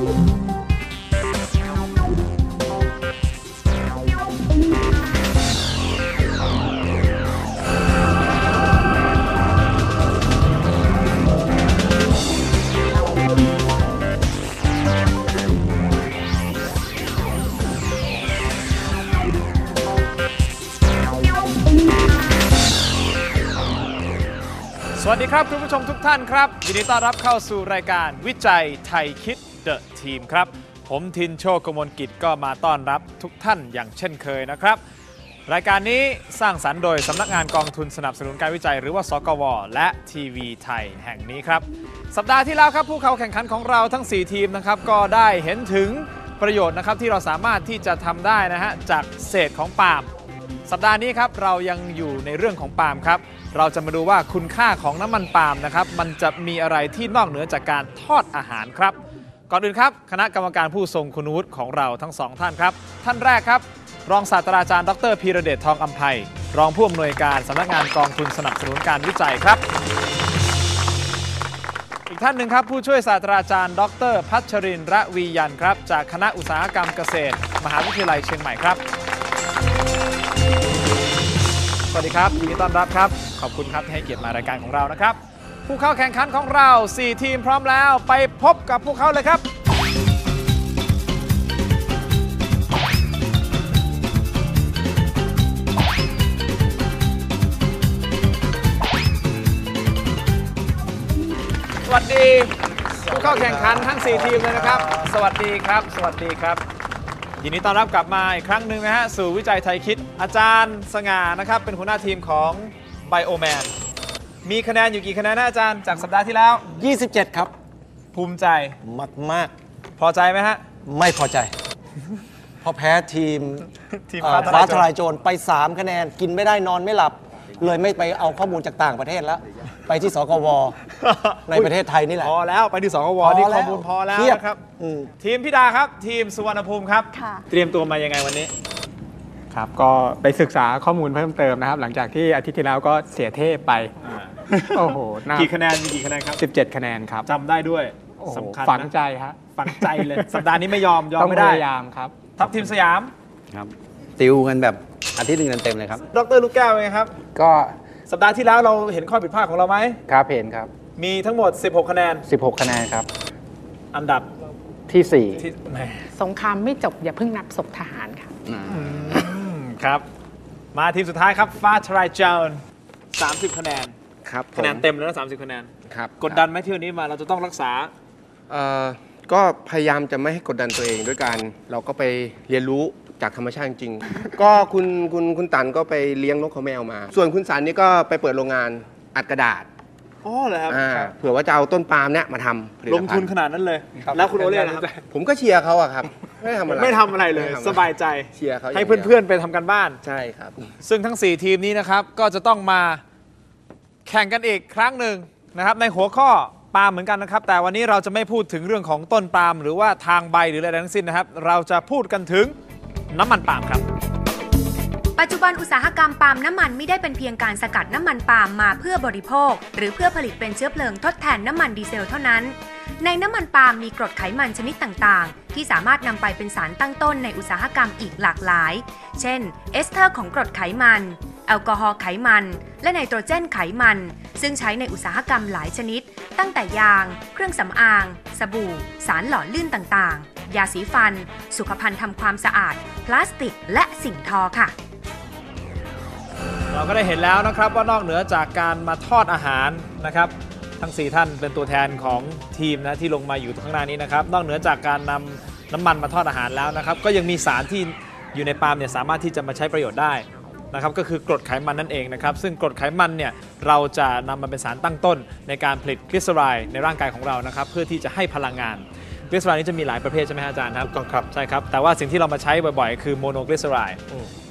สวัสดีครับ คุณผู้ชมทุกท่านครับยินดีต้อนรับเข้าสู่รายการวิจัยไทยคิด เดอะทีมครับ ผมทินโชคกมลกิจก็มาต้อนรับทุกท่านอย่างเช่นเคยนะครับ รายการนี้สร้างสรรค์โดยสำนักงานกองทุนสนับสนุนการวิจัย หรือว่าสกว และทีวีไทยแห่งนี้ครับ สัปดาห์ที่แล้วครับผู้เข้าแข่งขันของเราทั้ง 4 ทีมนะครับก็ได้เห็นถึงประโยชน์นะครับที่เราสามารถที่จะทำได้นะฮะจากเศษของปาล์ม สัปดาห์นี้ครับเรายังอยู่ในเรื่องของปาล์มครับ เราจะมาดูว่าคุณค่าของน้ำมันปาล์มนะครับ มันจะมีอะไรที่นอกเหนือจากการทอดอาหารครับ ก่อนอื่นครับ คณะกรรมการผู้ทรงคุณวุฒิของเราทั้งสองท่านครับ ท่านแรกครับ รองศาสตราจารย์ ดรพีระเดชทองอัมภัยรองผู้อำนวยการสำนักงานกองทุนสนับสนุนการวิจัยครับ อีกท่านหนึ่งครับ ผู้ช่วยศาสตราจารย์ ดร พัชรินทร์ระวียันครับ จากคณะอุตสาหกรรมเกษตร มหาวิทยาลัยเชียงใหม่ครับ สวัสดีครับยินดีต้อนรับครับ ขอบคุณครับที่ให้เกียรติมารายการของเรานะครับ ผู้เข้าแข่งขันของเรา 4 ทีมพร้อมแล้วไปพบกับพวกเขาเลยครับ สวัสดี ผู้เข้าแข่งขันทั้ง 4 ทีมเลยนะครับ สวัสดีครับ สวัสดีครับ ยินดีต้อนรับกลับมาอีกครั้งหนึ่งนะฮะสู่วิจัยไทยคิดอาจารย์สง่านะครับ เป็นหัวหน้าทีมของ Bioman มี คะแนนอยู่กี่คะแนนนะอาจารย์จากสัปดาห์ที่แล้ว 27 ครับ ภูมิใจมากมากพอใจไหมฮะ ๆไม่พอใจ เพราะแพ้ทีมทีมเอ่อฟ้าทลายโจรฟ้าทลายโจรไป 3 คะแนนกินไม่ได้นอนไม่หลับ เลยไม่ไปเอาข้อมูลจากต่างประเทศแล้ว ไปที่สกว ในประเทศไทยนี่แหละ พอแล้วไปที่สกวนี่ข้อมูลพอแล้วเครียดนะครับอืม ทีมพิดาครับ ทีมสุวรรณภูมิครับ ค่ะ เตรียมตัวมายังไงวันนี้ ครับก็ไปศึกษาข้อมูลเพิ่มเติมนะครับ หลังจากที่อาทิตย์ที่แล้วก็เสียเทพไป โอ้โหน่ากี่คะแนนมีกี่คะแนนครับ17 คะแนนครับจำได้ด้วยโอ้โหสำคัญฝังนะใจครับฝังใจเลย สัปดาห์นี้ไม่ยอมยอมต้องไม่พได้ ยายามครับ ทัพทีมสยาม ครับติวกันแบบอาทิตย์หนึ่งเต็มๆเลยครับ ดรลูกแก้วเป็นไงครับ ก็สัปดาห์ที่แล้วเราเห็นข้อผิดพลาดของเราไหม ครับเห็นครับมีทั้งหมด 16 คะแนน16 คะแนนครับ อันดับที่ ที่แหมสงครามไม่จบอย่าเพิ่งนับศพทหารค่ะ อืมครับ มาทีมสุดท้ายครับฟ้าทรายโจน30 คะแนน ครับคะแนนเต็มแล้วนะ30คะแนน ครับกดดันไหมที่วันนี้มาเราจะต้องรักษา เอ่อก็พยายามจะไม่ให้กดดันตัวเองด้วยการเราก็ไปเรียนรู้จากธรรมชาติจริงๆ ก็คุณคุณคุณตันก็ไปเลี้ยงนกเขาแมวมา ส่วนคุณสันนี่ก็ไปเปิดโรงงานอัดกระดาษอ๋อเหรอครับ อ่าเผื่อว่าจะเอาต้นปาล์มเนี่ยมาทำผลิตลงภัทุณนฑ์ขนาดนั้นเลยแล้วคุณโอเล่นะครับ ผมก็เชียร์เขาอะครับ ไม่ทำอะไรไม่ทำอะไรเลย ม่ทำสบายใจ เชียร์เขาย่างให้ดียวเพื่อนๆไปทำกันบ้าน ใช่ครับ ซึ่งทั้ง 4 ทีมนี้นะครับ ก็จะต้องมา แข่งกันอีกครั้งหนึ่งนะครับในหัวข้อปาล์มเหมือนกันนะครับ แต่วันนี้เราจะไม่พูดถึงเรื่องของต้นปาล์มหรือว่าทางใบหรืออะไรทั้งสิ้นนะครับ เราจะพูดกันถึงน้ำมันปาล์มครับ ปัจจุบันอุตสาหกรรมปาล์มน้ำมันไม่ได้เป็นเพียงการสกัดน้ำมันปาล์มมาเพื่อบริโภค หรือเพื่อผลิตเป็นเชื้อเพลิงทดแทนน้ำมันดีเซลเท่านั้น ในน้ำมันปาล์มมีกรดไขมันชนิดต่างๆ ที่สามารถนำไปเป็นสารตั้งต้นในอุตสาหกรรมอีกหลากหลาย เช่น เอสเตอร์ของกรดไขมัน แอลกอฮอล์ไขมัน และไนโตรเจนไขมัน ซึ่งใช้ในอุตสาหกรรมหลายชนิด ตั้งแต่ยาง เครื่องสำอาง สบู่ สารหล่อลื่นต่างๆ ยาสีฟัน สุขภัณฑ์ทำความสะอาด พลาสติก และสิ่งทอค่ะ เราก็ได้เห็นแล้วนะครับว่านอกเหนือจากการมาทอดอาหารนะครับ ทั้ง 4 ท่านเป็นตัวแทนของทีมนะที่ลงมาอยู่ข้างหน้านี้นะครับ นอกเหนือจากการนำน้ำมันมาทอดอาหารแล้วนะครับ ก็ยังมีสารที่อยู่ในปาล์มเนี่ยสามารถที่จะมาใช้ประโยชน์ได้ นะครับก็คือกรดไขมันนั่นเองนะครับซึ่งกรดไขมันเนี่ยเราจะนำมาเป็นสารตั้งต้น ในการผลิตกลีเซอไรด์ในร่างกายของเรานะครับเพื่อที่จะให้พลังงานกลีเซอไรด์นี้จะมีหลายประเภทใช่ไหมฮะอาจารย์ครับต้องครับใช่ครับแต่ว่าสิ่งที่เรามาใช้บ่อยๆ คือโมโนกลีเซอไรด์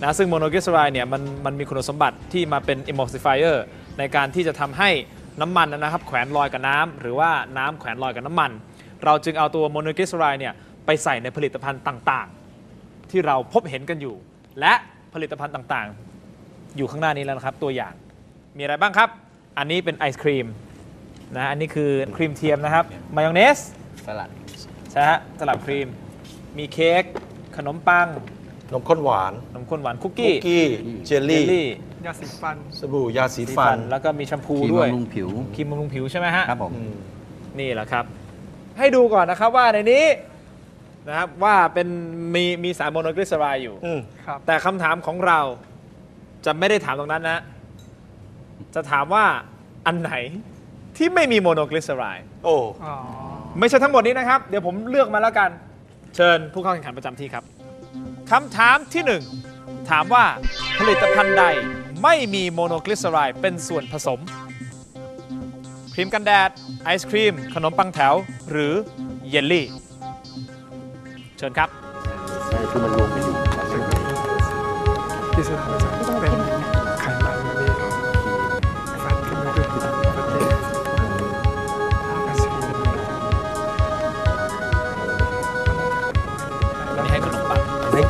นะซึ่งโมโนกลีเซอไรด์เนี่ยมันมันมีคุณสมบัติที่มาเป็น emulsifier ในการที่จะทำให้น้ำมันนะครับแขวนลอยกับน้ำหรือว่าน้ำแขวนลอยกับน้ำมัน เราจึงเอาตัวโมโนกลีเซอไรด์เนี่ยไปใส่ในผลิตภัณฑ์ต่างๆ ที่เราพบเห็นกันอยู่ และผลิตภัณฑ์ต่างๆ อยู่ข้างหน้านี้แล้วนะครับ ตัวอย่างมีอะไรบ้างครับ อันนี้เป็นไอศครีมนะอันนี้คือครีมเทียมนะครับมายองเนสสลัดใช่ฮะสลัดครีม มีเค้กขนมปังนมข้นหวานขนมข้นหวานคุกกี้คุกกี้เจลลี่เจลลี่ยาสีฟัน สบู่ยาสีสีฟัฟันนแล้วก็มีแชมพูครีมด้วยบำรุงผิวครีมบำรุงผิวใช่ไหมฮะ ครับผม อืมนี่แหละครับ ให้ดูก่อนนะครับว่าในนี้นะครับว่าเป็นมีมีสารโมโนกลีเซอไรด์อยู่ อืม ครับ แต่คำถามของเรา จะไม่ได้ถามตรงนั้นนะ จะถามว่าอันไหนที่ไม่มีโมโนกลีเซอไรด์โอ้อ๋อไม่ใช่ทั้งหมดนี้นะครับ เดี๋ยวผมเลือกมาแล้วกัน เชิญผู้เข้าแข่งขันประจำที่ครับคำถามที่หนึ่งถามว่าผลิตภัณฑ์ใดไม่มีโมโนกลีเซอไรด์เป็นส่วนผสม ครีมกันแดด ไอศครีม ขนมปังแถว หรือเยลลี่ เชิญครับคือมันรวมกันอยู่ที่สุด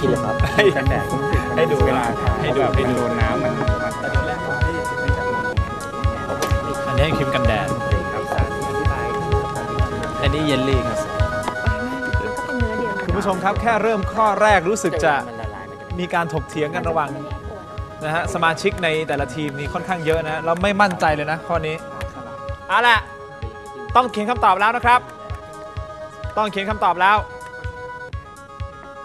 กินเลยครับให้กันแดดผมติดให้ดูเวลาทาให้ดูแบบให้มันดูโดนน้ำมันมันแต่แรกผมที่เนื่องจากโมโนอันนี้ครีมกันแดดอันนี้เยลลี่ครับคุณผู้ชมครับแค่เริ่มข้อแรกรู้สึกจะมีการถกเถียงกันระหว่างนะฮะสมาชิกในแต่ละทีมนี่ค่อนข้างเยอะนะเราไม่มั่นใจเลยนะข้อนี้เอาละต้องเขียนคำตอบแล้วนะครับ ต้องเขียนคำตอบแล้ว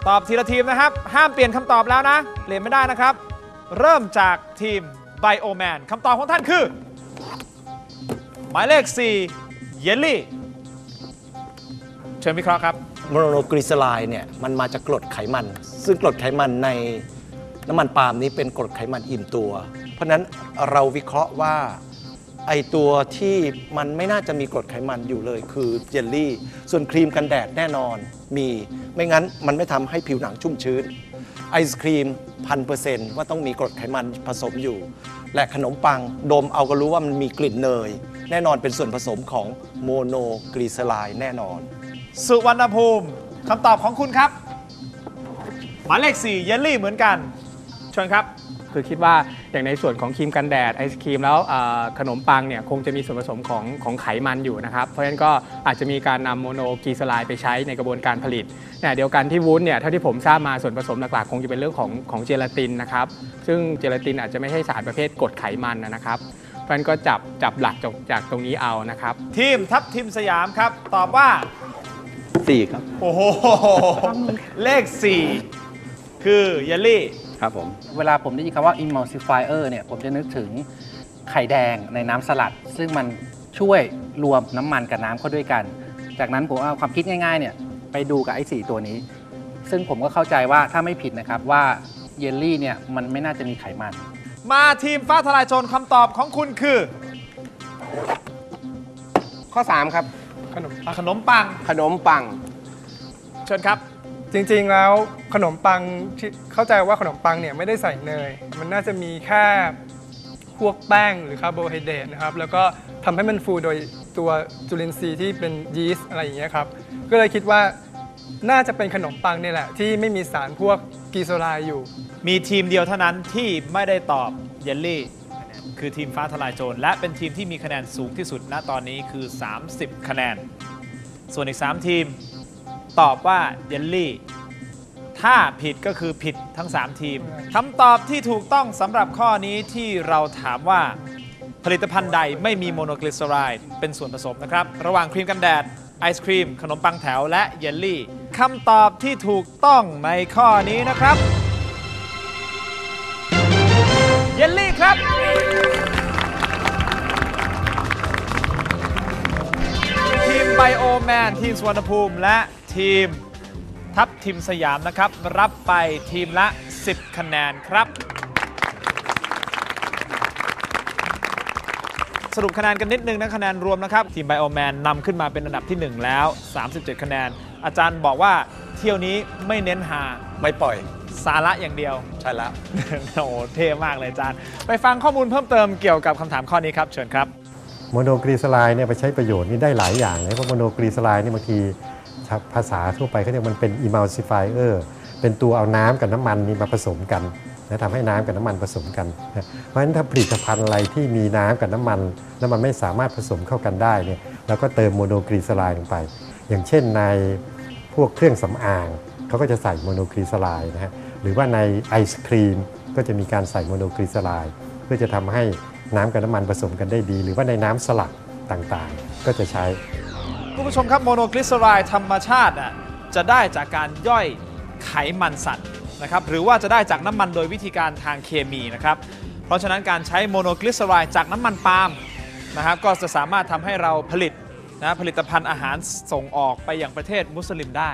ตอบทีละทีมนะครับ ห้ามเปลี่ยนคำตอบแล้วนะ เปลี่ยนไม่ได้นะครับ เริ่มจากทีมไบโอแมนคำตอบของท่านคือ หมายเลข 4 เยลลี่ เชิญวิเคราะห์ครับ โมโนกลีเซอไรด์เนี่ยมันมาจากกรดไขมัน ซึ่งกรดไขมันในน้ำมันปาล์มนี้เป็นกรดไขมันอิ่มตัว เพราะฉะนั้นเราวิเคราะห์ว่า ไอตัวที่มันไม่น่าจะมีกรดไขมันอยู่เลยคือเจลลี่ ส่วนครีมกันแดดแน่นอนมีไม่งั้นมันไม่ทำให้ผิวหนังชุ่มชื้น ไอศครีมพันเปอร์เซนต์ว่าต้องมีกรดไขมันผสมอยู่ และขนมปังดมเอาก็รู้ว่ามันมีกลิ่นเนย แน่นอนเป็นส่วนผสมของโมโนกลีเซอไรด์แน่นอน สุวรรณภูมิคำตอบของคุณครับ หมายเลข4เยลลี่เหมือนกันเชิญครับ คือคิดว่าอย่างในส่วนของครีมกันแดดไอศครีมแล้วอ่าขนมปังเนี่ยคงจะมีส่วนผสมของของไขมันอยู่นะครับ เพราะฉะนั้นก็อาจจะมีการนำโมโนกลีเซอไรด์ไปใช้ในกระบวนการผลิตแต่เดียวกันที่วุ้นเนี่ยเท่าที่ผมทราบมาส่วนผสมหลักๆ คงจะเป็นเรื่องของของเจลาตินนะครับซึ่งเจลาตินอาจจะไม่ใช่สารประเภทกรดไขมันนะครับเพราะฉะนั้นก็จับจับหลักจากจากตรงนี้เอานะครับทีมทัพทีมสยามครับ ตอบว่าสี่ครับ โอ้โห เลข 4 คือเยลลี่ ครับผม เวลาผมได้ยินคำว่า emulsifier เนี่ยผมจะนึกถึงไข่แดงในน้ำสลัด ซึ่งมันช่วยรวมน้ำมันกับน้ำเข้าด้วยกัน จากนั้นผมเอาความคิดง่ายๆเนี่ยไปดูกับไอ้สตัวนี้ ซึ่งผมก็เข้าใจว่าถ้าไม่ผิดนะครับว่าเยลลี่เนี่ยมันไม่น่าจะมีไขมัน มาทีมฟ้าทลายโจรคำตอบของคุณคือข้อ 3 ครับ ขนมปังขนมปังขนมปัง เชิญครับ จริงๆแล้วขนมปังที่เข้าใจว่าขนมปังเนี่ยไม่ได้ใส่เนย มันน่าจะมีแค่พวกแป้งหรือคาร์โบไฮเดรตนะครับ แล้วก็ทำให้มันฟูโดยตัวจุลินทรีย์ที่เป็นยีสต์อะไรอย่างเงี้ยครับ ก็เลยคิดว่าน่าจะเป็นขนมปังเนี่ยแหละ ที่ไม่มีสารพวกกีโซไลอยู่ มีทีมเดียวเท่านั้นที่ไม่ได้ตอบเยลลี่ คือทีมฟ้าทลายโจรและเป็นทีมที่มีคะแนนสูงที่สุดณตอนนี้คือ 30 คะแนน ส่วนอีก 3 ทีมตอบว่าเยลลี่ ถ้าผิดก็คือผิดทั้ง 3 ทีมคำตอบที่ถูกต้องสำหรับข้อนี้ที่เราถามว่า ผลิตภัณฑ์ใดไม่มีโมโนกลีเซอไรด์เป็นส่วนผสมนะครับ ระหว่างครีมกันแดด ไอศครีม ขนมปังแถวและเยลลี่คำตอบที่ถูกต้องในข้อนี้นะครับ เยลลี่ครับ ทีมไบโอแมนทีมสวนภูมิและทีม ทัพทีมสยามนะครับ รับไปทีมละ 10 คะแนนครับ สรุปคะแนนกันนิดนึงนะคะแนนรวมนะครับ ทีมไบโอแมนนำขึ้นมาเป็นอันดับที่ 1 แล้ว 37 คะแนน อาจารย์บอกว่าเที่ยวนี้ไม่เน้นฮาไม่ปล่อย สาระอย่างเดียว ใช่แล้ว โอ้โหเท่มากเลยอาจารย์ ไปฟังข้อมูลเพิ่มเติมเกี่ยวกับคำถามข้อนี้ครับ เชิญครับ โมโนกลีเซอไรด์เนี่ยไปใช้ประโยชน์นี่ได้หลายอย่างเลยเพราะโมโนกลีเซอไรด์นี่บางที ภาษาทั่วไปเขาเรียกมันเป็น emulsifier เป็นตัวเอาน้ำกับน้ำมันนี่มาผสมกันนะทำให้น้ำกับน้ำมันผสมกันนะเพราะฉะนั้นถ้าผลิตภัณฑ์อะไรที่มีน้ำกับน้ำมัน แล้วมันไม่สามารถผสมเข้ากันได้เนี่ยเราก็เติมโมโนกลีเซอไรด์ลงไป อย่างเช่นในพวกเครื่องสำอางเขาก็จะใส่โมโนกลีเซอไรด์นะฮะหรือว่าในไอศครีมก็จะมีการใส่โมโนกลีเซอไรด์เพื่อจะทำให้น้ำกับน้ำมันผสมกันได้ดี หรือว่าในน้ำสลัดต่างๆ ก็จะใช้ คุณผู้ชมครับโมโนกลีเซอไรด์ธรรมชาติจะได้จากการย่อยไขมันสัตว์นะครับหรือว่าจะได้จากน้ำมันโดยวิธีการทางเคมีนะครับเพราะฉะนั้นการใช้โมโนกลีเซอไรด์จากน้ำมันปาล์มนะครับก็จะสามารถทำให้เราผลิตนะผลิตภัณฑ์อาหารส่งออกไปยังประเทศมุสลิมได้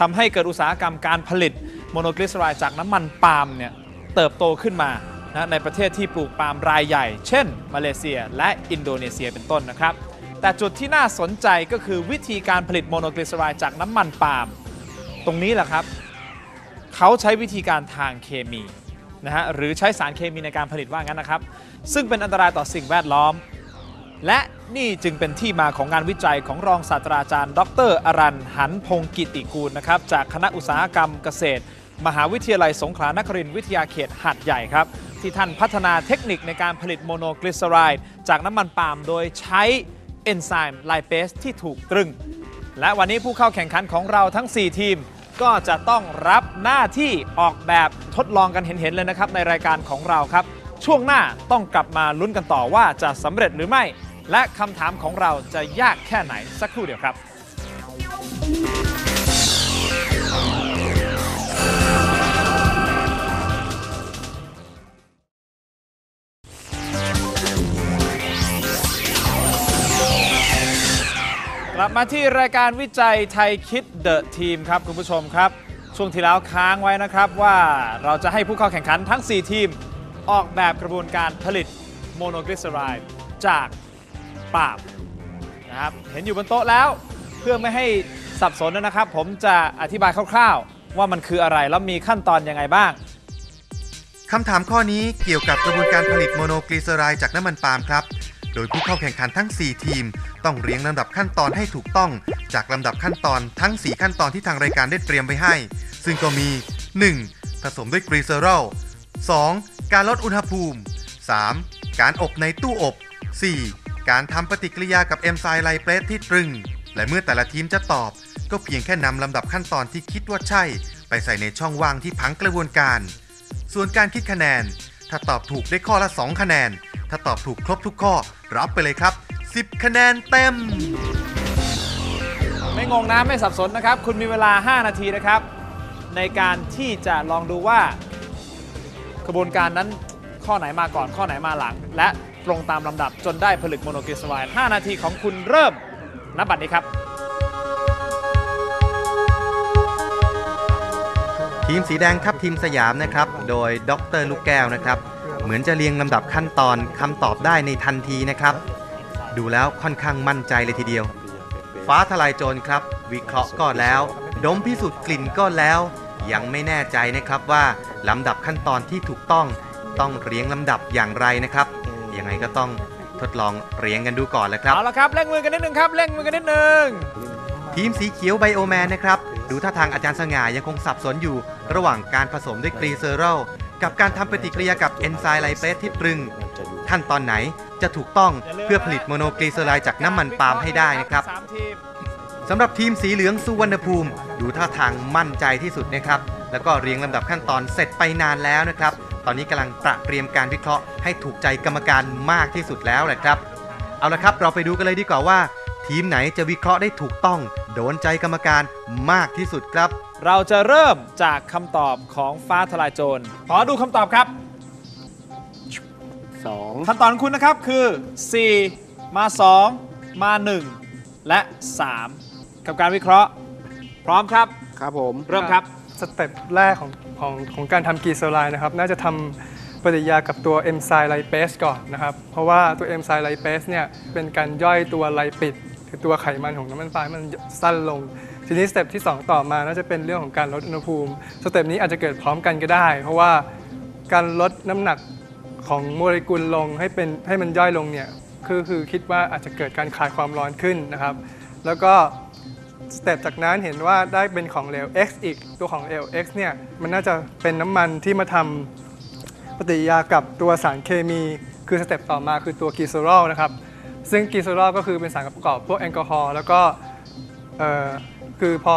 ทำให้เกิดอุตสาหกรรมการผลิตโมโนกลีเซอไรด์จากน้ำมันปาล์มเนี่ยเติบโตขึ้นมานะในประเทศที่ปลูกปาล์มรายใหญ่ เช่น มาเลเซียและอินโดนีเซียเป็นต้นนะครับ แต่จุดที่น่าสนใจก็คือวิธีการผลิตโมโนกลีเซอไรด์จากน้ำมันปาล์มตรงนี้แหละครับ เขาใช้วิธีการทางเคมีนะฮะหรือใช้สารเคมีในการผลิตว่างั้นนะครับ ซึ่งเป็นอันตรายต่อสิ่งแวดล้อม และนี่จึงเป็นที่มาของงานวิจัยของรองศาสตราจารย์ ดร.อรัญ หันพงศ์กิตติกูลนะครับจากคณะอุตสาหกรรมเกษตร มหาวิทยาลัยสงขลานครินทร์วิทยาเขตหาดใหญ่ครับ ที่ท่านพัฒนาเทคนิคในการผลิตโมโนกลีเซอไรด์จากน้ำมันปาล์มโดยใช้ เอนไซม์ไลเปสที่ถูกตรึง และวันนี้ผู้เข้าแข่งขันของเราทั้ง 4 ทีม ก็จะต้องรับหน้าที่ออกแบบทดลองกันเห็นๆเลยนะครับในรายการของเราครับ ช่วงหน้าต้องกลับมาลุ้นกันต่อว่าจะสำเร็จหรือไม่ และคำถามของเราจะยากแค่ไหนสักครู่เดียวครับ กลับมาที่รายการวิจัยไทยคิด The Team ครับคุณผู้ชมครับ ช่วงที่แล้วค้างไว้นะครับว่าเราจะให้ผู้เข้าแข่งขันทั้ง 4 ทีม ออกแบบกระบวนการผลิตโมโนกลีเซอไรด์จากปาล์มนะครับเห็นอยู่บนโต๊ะแล้วเพื่อไม่ให้สับสนนะครับ ผมจะอธิบายคร่าวๆ ว่ามันคืออะไรแล้วมีขั้นตอนยังไงบ้าง คำถามข้อนี้เกี่ยวกับกระบวนการผลิตโมโนกลีเซอไรด์จากน้ำมันปาล์มครับ โดยผู้เข้าแข่งขันทั้ง 4 ทีม ต้องเรียงลำดับขั้นตอนให้ถูกต้อง จากลำดับขั้นตอนทั้ง 4 ขั้นตอนที่ทางรายการได้เตรียมไว้ให้ ซึ่งก็มี 1. ผสมด้วยกลีเซอรอล 2. การลดอุณหภูมิ 3. การอบในตู้อบ 4. การทำปฏิกิริยากับเอนไซม์ไลเปสที่ตรึง และเมื่อแต่ละทีมจะตอบ ก็เพียงแค่นำลำดับขั้นตอนที่คิดว่าใช่ ไปใส่ในช่องว่างที่ผังกระบวนการ ส่วนการคิดคะแนน ถ้าตอบถูกได้ข้อละ 2 คะแนน ถ้าตอบถูกครบทุกข้อ รับไปเลยครับ 10 คะแนนเต็ม ไม่งงนะไม่สับสนนะครับ คุณมีเวลา 5 นาทีนะครับ ในการที่จะลองดูว่ากระบวนการนั้นข้อไหนมาก่อนข้อไหนมาหลัง และตรงตามลำดับจนได้ผลึกโมโนกลีเซอไรด์5นาทีของคุณเริ่มนับบัตรนี้ครับ ทีมสีแดงทัพทีมสยามนะครับ โดยดรลูกแก้วนะครับ เหมือนจะเรียงลำดับขั้นตอนคำตอบได้ในทันทีนะครับ ดูแล้วค่อนข้างมั่นใจเลยทีเดียว ฟ้าทลายโจรครับ วิเคราะห์ก็แล้ว ดมพิสูจน์กลิ่นก็แล้ว ยังไม่แน่ใจนะครับว่าลำดับขั้นตอนที่ถูกต้องต้องเรียงลำดับอย่างไรนะครับ ยังไงก็ต้องทดลองเรียงกันดูก่อนแหละครับเอาละครับเร่งมือกันนิดนึงครับเร่งมือกันนิดนึงทีมสีเขียวไบโอแมนนะครับ ดูท่าทางอาจารย์สง่ายังคงสับสนอยู่ ระหว่างการผสมด้วยกลีเซอรอล กับการทำปฏิกิริยากับเอนไซม์ไลเปสที่ตรึง ขั้นตอนไหนจะถูกต้องเพื่อผลิตโมโนกลีเซอไรด์จากน้ำมันปาล์มให้ได้นะครับสามทีมสำหรับทีมสีเหลืองสุวรรณภูมิ ดูท่าทางมั่นใจที่สุดนะครับ แล้วก็เรียงลำดับขั้นตอนเสร็จไปนานแล้วนะครับ ตอนนี้กำลังตระเตรียมการวิเคราะห์ให้ถูกใจกรรมการมากที่สุดแล้วแหละครับ เอาละครับเราไปดูกันเลยดีกว่าว่า ทีมไหนจะวิเคราะห์ได้ถูกต้อง โดนใจกรรมการมากที่สุดครับ เราจะเริ่มจากคำตอบของฟ้าทะลายโจร ขอดูคำตอบครับ2ขั้นตอนของคุณนะครับคือ 4 มา 2 มา 1 และ 3 กับการวิเคราะห์ พร้อมครับ ครับผม เริ่มครับ step แรกของของของการทำกลีเซอไรด์นะครับ น่าจะทำปฏิกิริยากับตัวเอนไซม์ไลเปสก่อนนะครับ เพราะว่าตัวเอนไซม์ไลเปสเนี่ยเป็นการย่อยตัว lipid คือตัวไขมันของน้ำมันปาล์มให้มันสั้นลง ทีนี้ step ที่ 2 ต่อมาน่าจะเป็นเรื่องของการลดอุณหภูมิ step นี้อาจจะเกิดพร้อมกันก็ได้ เพราะว่าการลดน้ำหนักของโมเลกุลลงให้เป็นให้มันย่อยลงเนี่ยคือคือคิดว่าอาจจะเกิดการคายความร้อนขึ้นนะครับ แล้วก็ step จากนั้นเห็นว่าได้เป็นของเหลว X อีกตัวของเหลว X เนี่ยมันน่าจะเป็นน้ำมันที่มาทำปฏิกิริยากับตัวสารเคมี คือ step ต่อมาคือตัวกลีเซอรอลนะครับ ซึ่งกลีเซอรอลก็คือเป็นสารประกอบพวกแอลกอฮอล์แล้วก็เอ่อคือพอ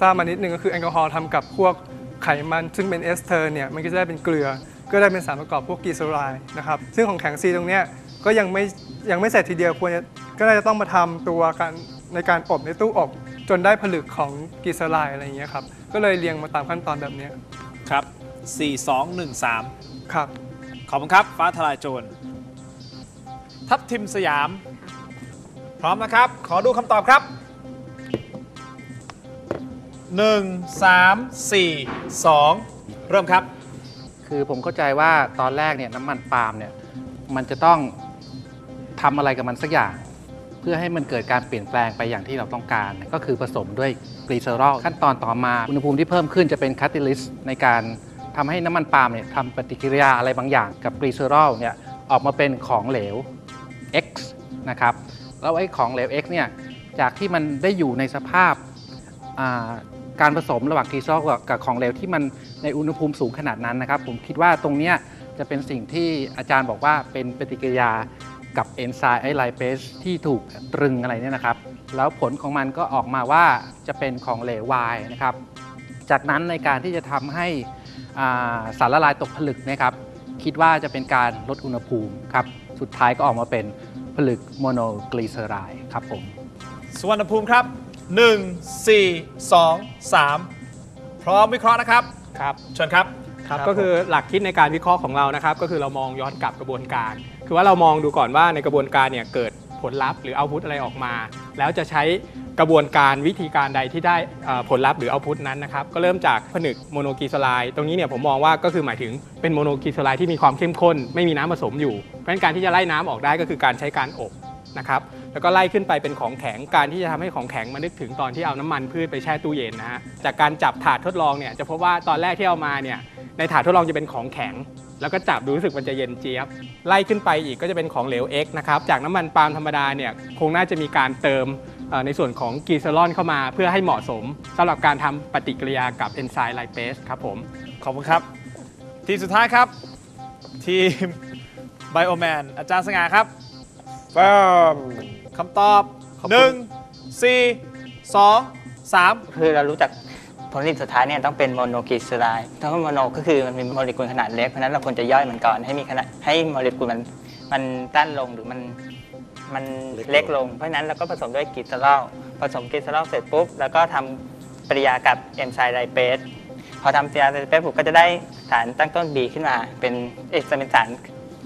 ทราบมานิดนึงก็คือแอลกอฮอล์ทำกับพวกไขมันซึ่งเป็นเอสเทอร์เนี่ยมันก็จะได้เป็นเกลือ ก็ได้เป็นสารประกอบพวกกลีเซอไรด์นะครับซึ่งของแข็ง Z ตรงเนี้ยก็ยังไม่ยังไม่เสร็จทีเดียวควรจะก็น่าจะต้องมาทำตัวการในการอบในตู้อบจนได้ผลึกของกลีเซอไรด์อะไรอย่างเงี้ยครับก็เลยเรียงมาตามขั้นตอนแบบเนี้ยครับ 4213 ครับ ขอบคุณครับฟ้าทลายโจร ทัพทิมสยาม พร้อมนะครับ ขอดูคำตอบครับ 1 3 4 2 เริ่มครับ คือผมเข้าใจว่าตอนแรกเนี่ยน้ำมันปาล์มเนี่ยมันจะต้องทำอะไรกับมันสักอย่าง เพื่อให้มันเกิดการเปลี่ยนแปลงไปอย่างที่เราต้องการ ก็คือผสมด้วยกลีเซอรอลขั้นตอนต่อมาอุณหภูมิที่เพิ่มขึ้นจะเป็นคาต y ลิสต์ในการทำให้น้ำมันปาล์มเนี่ยทำปฏิกิริยาอะไรบางอย่างกับกลีเซอรอลเนี่ยออกมาเป็นของเหลว X นะครับแล้วไอ้ของเหลว X เนี่ยจากที่มันได้อยู่ในสภาพการผสมระหว่างกลีเซอรอลกับของเหลวที่มันในอุณหภูมิสูงขนาดนั้นนะครับ ผมคิดว่าตรงเนี้ยจะเป็นสิ่งที่อาจารย์บอกว่าเป็นปฏิกิริยากับเอนไซม์ไอไลเปสที่ถูกตรึงอะไรเนี่ยนะครับ แล้วผลของมันก็ออกมาว่าจะเป็นของเหลว Y นะครับ จากนั้นในการที่จะทำให้สารละลายตกผลึกนะครับ คิดว่าจะเป็นการลดอุณหภูมิครับ สุดท้ายก็ออกมาเป็นผลึกโมโนกลีเซอไรด์ครับผม สุวรรณภูมิครับ 1 4 2 3 พร้อมวิเคราะห์นะครับครับเชิญครับ ครับก็คือหลักคิดในการวิเคราะห์ของเรานะครับ ก็คือเรามองย้อนกลับกระบวนการ คือว่าเรามองดูก่อนว่าในกระบวนการเนี่ยเกิดผลลัพธ์หรือเอาพุตอะไรออกมา แล้วจะใช้ กระบวนการวิธีการใดที่ได้ผลลัพธ์หรือเอาพุตนั้นนะครับก็เริ่มจากผนึกโมโนกีซไลด์ตรงนี้เนี่ยผมมองว่าก็คือหมายถึงเป็นโมโนกีซไลด์ที่มีความเข้มข้น ไม่มีน้ำผสมอยู่เพราะฉะนั้นการที่จะไล่น้ำออกได้ก็คือการใช้การอบนะครับแล้วก็ไล่ขึ้นไปเป็นของแข็งการที่จะทำให้ของแข็งมานึกถึงตอนที่เอาน้ำมันพืชไปแช่ตู้เย็นนะฮะจากการจับถาดทดลองเนี่ยจะพบว่าตอนแรกที่เอามาเนี่ยในถาดทดลองจะเป็นของแข็ง แล้วก็จับดูรู้สึกมันจะเย็นเจี๊ยบ ไล่ขึ้นไปอีกก็จะเป็นของเหลว X นะครับจากน้ำมันปาล์มธรรมดาเนี่ยคงน่าจะมีการเติม ในส่วนของกีเซอรอนเข้ามาเพื่อให้เหมาะสมสำหรับการทำปฏิกิริยากับเอนไซม์ไลเปสครับผม ขอบคุณครับ ทีมสุดท้ายครับ ทีมไบโอแมนอาจารย์สง่าครับฟาร์มคำตอบ 1 4 2 3 คือเรารู้จักผลผลิตสุดท้ายเนี่ยต้องเป็นโมโนกลีเซอไรด์ถ้าโมโนก็คือมันมีโมเลกุลขนาดเล็ก เพราะฉะนั้นเราควรจะย่อยมันก่อนให้มีขนาดให้โมเลกุลมันมันสั้นลงหรือมัน มันเล็กลง เพราะฉะนั้นเราก็ผสมด้วยกลีเซอรอลผสมกลีเซอรอลเสร็จปุ๊บ แล้วก็ทำปฏิกิริยากับเอนไซม์ไลเปสพอทำปฏิกิริยาไลเปสปุ๊บก็จะได้สารตั้งต้น B ขึ้นมา เป็นเอกเป็นสาร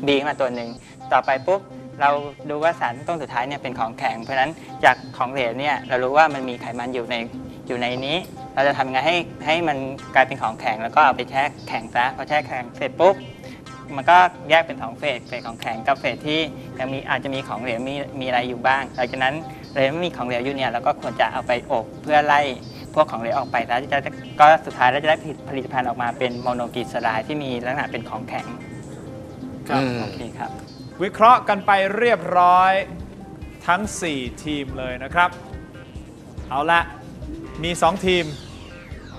B ขึ้นมาตัวหนึ่งต่อไปปุ๊บเราดูว่าสารตั้งต้นสุดท้ายเนี่ยเป็นของแข็ง เพราะฉะนั้นจากของเหลวเนี่ยเรารู้ว่ามันมีไขมันอยู่ในอยู่ในนี้ เราจะทำยังไงให้ให้มันกลายเป็นของแข็ง แล้วก็เอาไปแช่แข็งซะพอแช่แข็งเสร็จปุ๊บ มันก็แยกเป็นสองเฟสเฟสของแข็งกับเฟสที่ยังมีอาจจะมีของเหลวมีมีอะไรอยู่บ้างหลังจากนั้นเลยไม่มีของเหลวอยู่เนี่ยเราก็ควรจะเอาไปอบเพื่อไล่พวกของเหลวออกไปแล้วจะก็สุดท้ายแล้วจะได้ผลิตผลิตภัณฑ์ออกมาเป็นโมโนกลีเซอไรด์ที่มีลักษณะเป็นของแข็งครับโอเคครับ วิเคราะห์กันไปเรียบร้อยทั้ง 4 ทีมเลยนะครับ เอาละมี 2 ทีม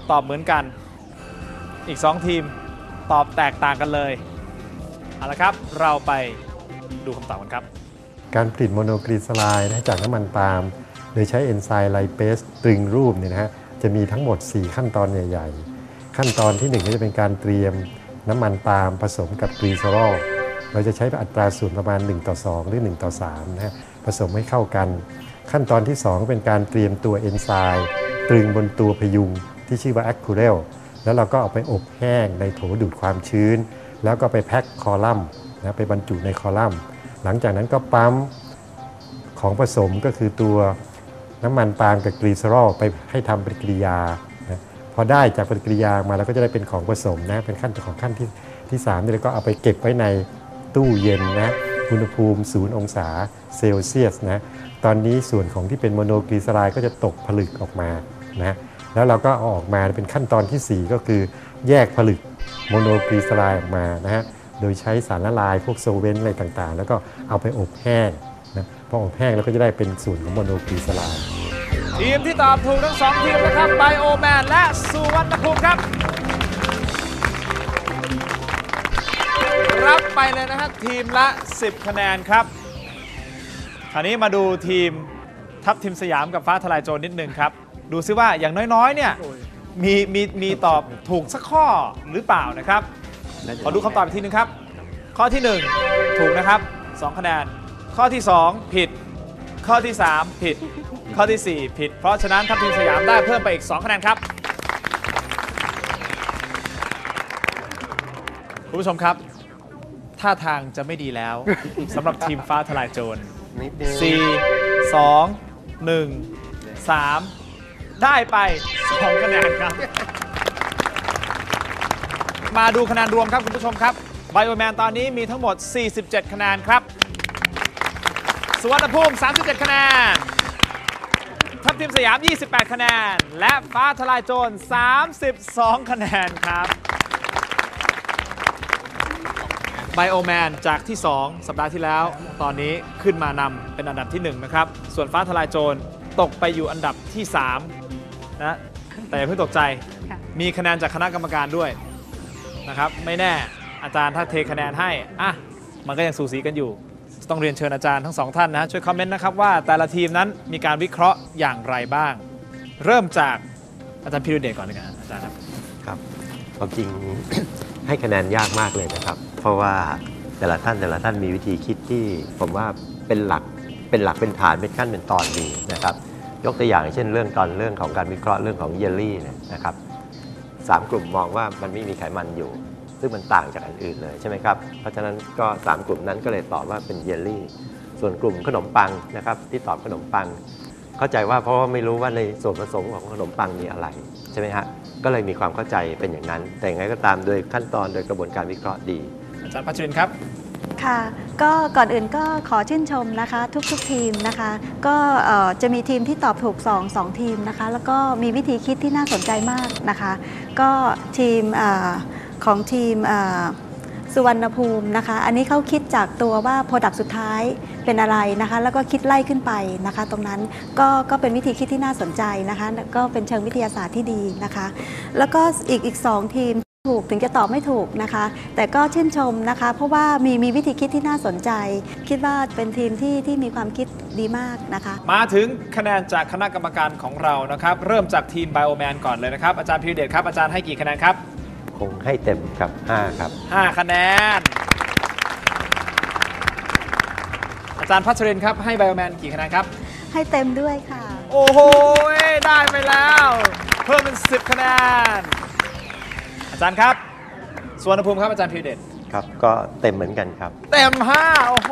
ตอบเหมือนกัน อีก 2 ทีมตอบแตกต่างกันเลย เอาละครับ เราไปดูคำตอบกันครับ การผลิตโมโนกลีเซอไรด์นะจากน้ำมันปาล์มโดยใช้เอนไซม์ไลเปสตรึงรูปเนี่ยนะฮะจะมีทั้งหมด 4 ขั้นตอนใหญ่ ๆ ขั้นตอนที่ 1 ก็จะเป็นการเตรียมน้ำมันปาล์มผสมกับกลีเซอรอลเราจะใช้อัตราส่วนประมาณ 1 ต่อ 2 หรือ 1 ต่อ3นะฮะผสมให้เข้ากัน ขั้นตอนที่2เป็นการเตรียมตัวเอนไซม์ตรึงบนตัวพยุงที่ชื่อว่า Accurel แล้วเราก็เอาไปอบแห้งในโถดูดความชื้น แล้วก็ไปแพ็คคอลัมน์นะไปบรรจุในคอลัมน์ หลังจากนั้นก็ปั๊มของผสมก็คือตัวน้ำมันปาล์มกับกลีเซอรอลไปให้ทำปฏิกิริยานะพอได้จากปฏิกิริยามาเราก็จะได้เป็นของผสมนะเป็นขั้นของขั้นที่ที่3นี่เราก็เอาไปเก็บไว้ในตู้เย็นนะอุณหภูมิ 0 องศาเซลเซียสนะตอนนี้ส่วนของที่เป็นโมโนกลีเซอไรด์ก็จะตกผลึกออกมานะแล้วเราก็เอาออกมาเป็นขั้นตอนทีสี่4 ก็คือ แยกผลึกโมโนกลีเซอไรด์ออกมานะฮะโดยใช้สารละลายพวก solvent อะไรต่างๆ แล้วก็เอาไปอบแห้งนะพออบแห้งแล้วก็จะได้เป็นส่วนของโมโนกลีเซอไรด์ทีมที่ตอบถูกทั้ง2ทีมนะครับไบโอแมนและสุวรรณภูมิครับ รับไปเลยนะฮะทีมละ 10 คะแนนครับคราวนี้มาดูทีมทัพทีมสยามกับฟ้าทลายโจรนิดนึงครับ ดูซิว่าอย่างน้อยๆเนี่ย มีมีมีตอบถูกสักข้อหรือเปล่านะครับ ขอดูคำตอบอีกทีนึงครับ ข้อที่ 1 ถูกนะครับ2คะแนน ข้อที่ 2 ผิด ข้อที่ 3 ผิด ข้อทีสี่4 ผิด เพราะฉะนั้นทัพทีมสยามได้เพิ่มไปอีก 2 คะแนนครับ คุณผู้ชมครับ ท่าทางจะไม่ดีแล้วสำหรับทีมฟ้าทลายโจรนิดนึง4 2 1 3 ได้ไป2คะแนนครับ มาดูคะแนนรวมครับคุณผู้ชมครับไบโอแมนตอนนี้มีทั้งหมด 47 คะแนนครับสุวรรณภูมิ 37 คะแนน ทัพทีมสยาม 28 คะแนน และฟ้าทลายโจร 32 คะแนนครับไบโอแมนจากที่ 2 สัปดาห์ที่แล้ว ตอนนี้ขึ้นมานำเป็นอันดับที่ 1 นะครับ ส่วนฟ้าทลายโจรตกไปอยู่อันดับที่ 3 นะแต่อย่าเพิ่งตกใจ ค่ะมีคะแนนจากคณะกรรมการด้วยนะครับไม่แน่อาจารย์ถ้าเทคะแนนให้อะมันก็ยังสูสีกันอยู่ ต้องเรียนเชิญอาจารย์ทั้งสองท่านนะช่วยคอมเมนต์นะครับว่าแต่ละทีมนั้นมีการวิเคราะห์อย่างไรบ้าง เริ่มจากอาจารย์พิรุเดชก่อนเลยกันอาจารย์ครับ ครับความจริง ให้คะแนนยากมากเลยนะครับ เพราะว่าแต่ละท่านแต่ละท่านมีวิธีคิดที่ผมว่าเป็นหลักเป็นหลักเป็นฐานเป็นขั้นเป็นตอนดีนะครับ ยกตัวอย่างเช่นเรื่องตอนเรื่องของการวิเคราะห์เรื่องของเยลลี่เนี่ยนะครับสามกลุ่มมองว่ามันไม่มีไขมันอยู่ ซึ่งมันต่างจากอันอื่นเลยใช่ไหมครับ เพราะฉะนั้นก็สามกลุ่มนั้นก็เลยตอบว่าเป็นเยลลี่ ส่วนกลุ่มขนมปังนะครับที่ตอบขนมปัง เข้าใจว่าเพราะว่าไม่รู้ว่าในส่วนผสมของขนมปังมีอะไรใช่ไหมฮะก็เลยมีความเข้าใจเป็นอย่างนั้น แต่อย่างไรก็ตามโดยขั้นตอนโดยกระบวนการวิเคราะห์ดี อาจารย์พัชรินครับ ค่ะ ก็ก่อนอื่นก็ขอชื่นชมนะคะทุกๆทีมนะคะ ก็จะมีทีมที่ตอบถูก 2 2 ทีมนะคะ แล้วก็มีวิธีคิดที่น่าสนใจมากนะคะ ก็ทีมอของทีมสุวรรณภูมินะคะ อันนี้เขาคิดจากตัวว่า Product สุดท้ายเป็นอะไรนะคะ แล้วก็คิดไล่ขึ้นไปนะคะ ตรงนั้นก็ก็เป็นวิธีคิดที่น่าสนใจนะคะ ก็เป็นเชิงวิทยาศาสตร์ที่ดีนะคะ แล้วก็อีกอีกสองทีม ถูกถึงจะตอบไม่ถูกนะคะ แต่ก็ชื่นชมนะคะ เพราะว่ามีมีวิธีคิดที่น่าสนใจ คิดว่าเป็นทีมที่ที่มีความคิดดีมากนะคะ มาถึงคะแนนจากคณะกรรมการของเรานะครับ เริ่มจากทีมไบโอแมนก่อนเลยนะครับ อาจารย์พิรุเดชครับ อาจารย์ให้กี่คะแนนครับ คงให้เต็มครับ 5 ครับ 5 คะแนน อาจารย์พัชรินทร์ครับ ให้ไบโอแมนกี่คะแนนครับ ให้เต็มด้วยค่ะ โอ้โห ได้ไปแล้ว เพิ่มเป็น 10 คะแนน อาจารย์ครับสวนภูมิครับอาจารย์พิวเดชครับ ก็เต็มเหมือนกันครับ เต็ม5โอ้โห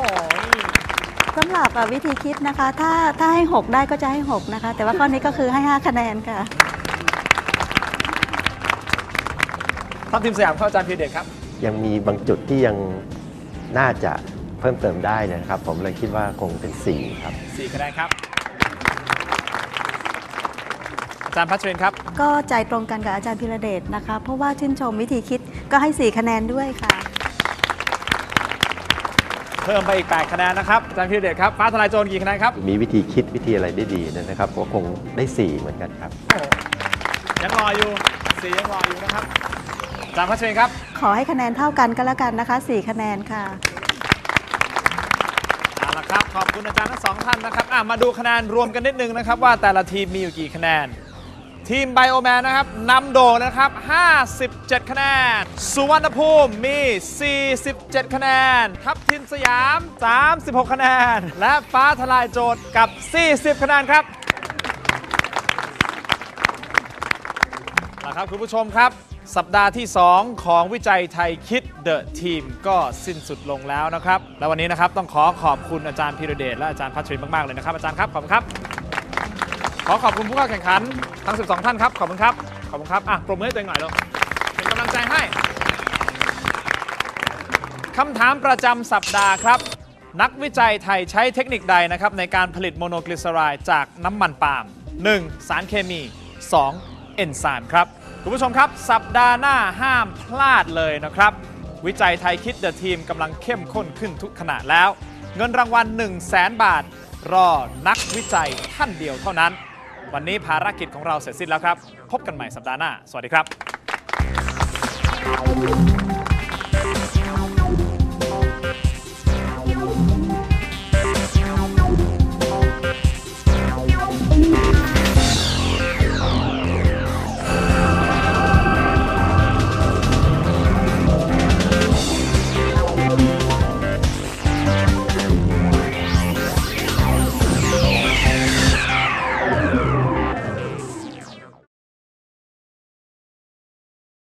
สำหรับอะวิธีคิดนะคะ ถ้าถ้าให้ 6 ได้ก็จะให้ 6 นะคะ แต่ว่าข้อนี้ก็คือให้ 5 คะแนนค่ะทัพทีมสยามเข้าอาจารย์พิวเดชครับ ยังมีบางจุดที่ยังน่าจะเพิ่มเติมได้นะครับ ผมเลยคิดว่าคงเป็น 4 ครับ 4คะแนนครับ อา จารย์พัชรินทร์ครับ ก็ใจตรงกันกับอาจารย์พิระเดชนะคะ เพราะว่าชื่นชมวิธีคิดก็ให้ 4 คะแนนด้วยค่ะ เพิ่มไปอีก 8 คะแนนนะครับ อาจารย์พิวเดชครับฟ้าทลายโจรกี่คะแนนครับ มีวิธีคิดวิธีอะไรได้ดีนะครับก็คงได้ 4 เหมือนกันครับ ยังรออยู่สี่ยังรออยู่นะครับ อาจารย์พัชรินทร์ครับ ขอให้คะแนนเท่ากันก็แล้วกันนะคะ 4 คะแนนค่ะ เอาละครับ ขอบคุณอาจารย์ทั้งสองท่านนะครับอะมาดูคะแนนรวมกันนิดนึงนะครับ ว่าแต่ละทีมมีอยู่กี่คะแนน ทีมไบโอแมนนะครับนำโด่งนะครับ 57 คะแนน สุวรรณภูมิมี 47 คะแนน ทัพทิมสยาม 36 คะแนน และฟ้าทลายโจทย์กับ 40 คะแนนครับนะครับคุณผู้ชมครับ สัปดาห์ที่ 2 ของวิจัยไทยคิดเดอะทีมก็สิ้นสุดลงแล้วนะครับ และวันนี้นะครับต้องขอขอบคุณอาจารย์พิรเดชและอาจารย์พัชรินมาก ๆ เลยนะครับ อาจารย์ครับ ขอบคุณครับ ขอขอบคุณผู้เข้าแข่งขันทั้ง 12 ท่านครับ ขอบคุณครับ ขอบคุณครับ อะ ปรบมือให้ตัวเองหน่อยลูกเป็นกำลังใจให้คำถามประจำสัปดาห์ครับ นักวิจัยไทยใช้เทคนิคใดนะครับ ในการผลิตโมโนกลีเซอไรด์จากน้ำมันปาล์ม 1. สารเคมี 2. เอนไซม์ครับ คุณผู้ชมครับ สัปดาห์หน้าห้ามพลาดเลยนะครับ วิจัยไทยคิดเดอะทีมกำลังเข้มข้นขึ้นทุกขณะแล้ว เงินรางวัล 1 0 0 0 0แบาท รอนักวิจัยท่านเดียวเท่านั้น วันนี้ภารกิจของเราเสร็จสิ้นแล้วครับ พบกันใหม่สัปดาห์หน้า สวัสดีครับ